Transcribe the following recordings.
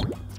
you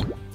you